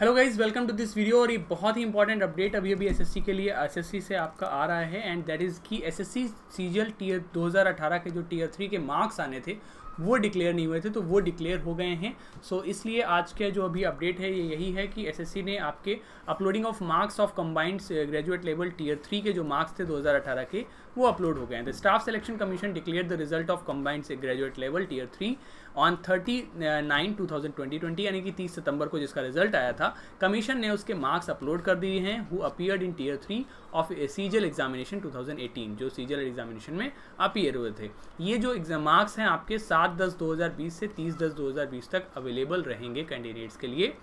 Hello guys welcome to this video और ये बहुत ही इंपॉर्टेंट अपडेट अभी अभी एसएससी के लिए एसएससी से आपका आ रहा है एंड दैट इज़ कि एसएससी सीजीएल टीयर 2018 के जो टीयर थ्री के मार्क्स आने थे वो डिक्लेयर नहीं हुए थे तो वो डिक्लेयर हो गए हैं। सो so, इसलिए आज के जो अभी अपडेट है ये यही है कि एसएससी ने आपके uploading of marks of combined graduate level tier three के जो मार्क्स थे 2018 के वो अपलोड हो गए हैं। The Staff Selection Commission declare the result of combined graduate level tier three on thirty nine two यानी कि तीस सितंबर को जिसका रिज़ल्ट आया था। कमीशन ने उसके मार्क्स अपलोड कर दिए हैं who appeared in tier three of CGL examination 2018 जो सीजल एग्जामिनेशन में अपीयर हुए थे। ये जो एग्ज़ाम मार्क्स हैं आपके सात दस दो हज़ार बीस से तीस दस दो हज़ार बीस तक अवेलेबल रहेंगे कैंडिडेट्स के लिए।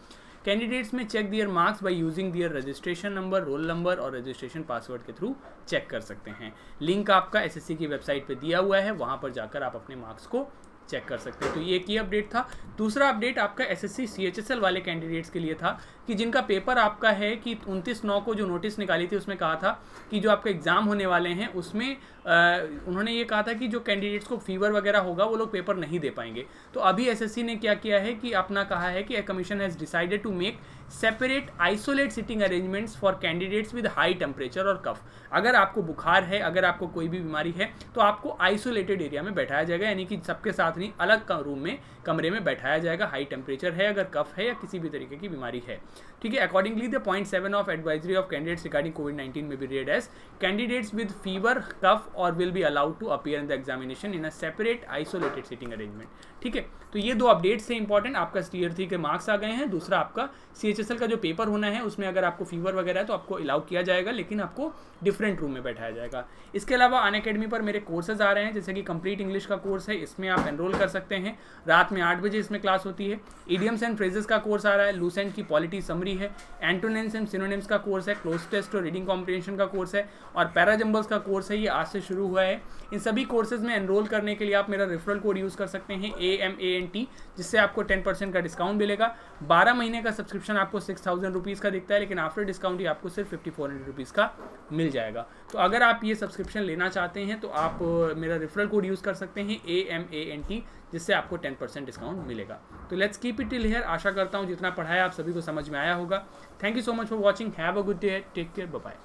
कैंडिडेट्स में check their marks by using their registration number roll number और रजिस्ट्रेशन पासवर्ड के थ्रू चेक कर सकते हैं। लिंक आपका एसएससी की वेबसाइट पे दिया हुआ है, वहाँ पर जाकर आप अपने मार्क्स को चेक कर सकते हैं। तो ये एक ही अपडेट था। दूसरा अपडेट आपका एस एस सी वाले कैंडिडेट्स के लिए था कि जिनका पेपर आपका है कि उनतीस नौ को जो नोटिस निकाली थी उसमें कहा था कि जो आपका एग्ज़ाम होने वाले हैं उसमें आ, उन्होंने ये कहा था कि जो कैंडिडेट्स को फीवर वगैरह होगा वो लोग पेपर नहीं दे पाएँगे। तो अभी एसएससी ने क्या किया है कि अपना कहा है कि commission has decided to make separate isolate sitting arrangements for candidates with high temperature और कफ अगर आपको बुखार है अगर आपको कोई भी बीमारी है तो आपको आइसोलेटेड एरिया में बैठाया जाएगा यानी कि सबके साथ नहीं अलग रूम में, कमरे में बैठाया जाएगा। हाई टेम्परेचर है, अगर कफ है या किसी भी तरीके की बीमारी है। ठीक है accordingly the point seven of advisory of candidates regarding COVID nineteen में be read as candidates with fever cough और will be allowed to appear in the examination in a separate isolated sitting arrangement ठीक है तो ये दो updates थे important आपका tier three के मार्क्स आ गए हैं। दूसरा आपका सीएचएसएल का जो पेपर होना है, उसमें अगर आपको फीवर वगैरह है तो आपको अलाउ किया जाएगा, लेकिन आपको डिफरेंट रूम में बैठाया जाएगा। इसके अलावा अन अकेडमी पर मेरे कोर्सेज आ रहे हैं, जैसे कि कंप्लीट इंग्लिश का कोर्स है, इसमें आप एनरोल कर सकते हैं। रात में आठ बजे इसमें क्लास होती है। ईडियम्स एंड फ्रेजेस का कोर्स आ रहा है। लूसेंट की पॉलिटी समरी है। एंटोनेंस एंड सिनोनिम्स का कोर्स है। क्लोज टेस्ट और रीडिंग कॉम्पिटिशन का कोर्स है। और पैराजम्बल्स का कोर्स है। ये आज से शुरू हुआ है। इन सभी कोर्सेज में एनरोल करने के लिए आप मेरा रेफरल कोड यूज़ कर सकते हैं। A M A N T जिससे आपको टेन परसेंट का डिस्काउंट मिलेगा। बारह महीने का सब्सक्रिप्शन आपको सिक्स थाउज़ेंड रुपीज़ का दिखता है, लेकिन आफ्टर डिस्काउंट ही आपको सिर्फ़ फिफ्टी फोर हंड्रेड रुपीज़ का मिल जाएगा। तो अगर आप ये सब्सक्रिप्शन लेना चाहते हैं तो आप मेरा रेफरल कोड यूज़ कर सकते हैं। A M A N T जिससे आपको टेन परसेंट डिस्काउंट मिलेगा। तो let's keep it till here आशा करता हूँ जितना पढ़ाया आप सभी को समझ में आया होगा। Thank you so much for watching have a good day take care bye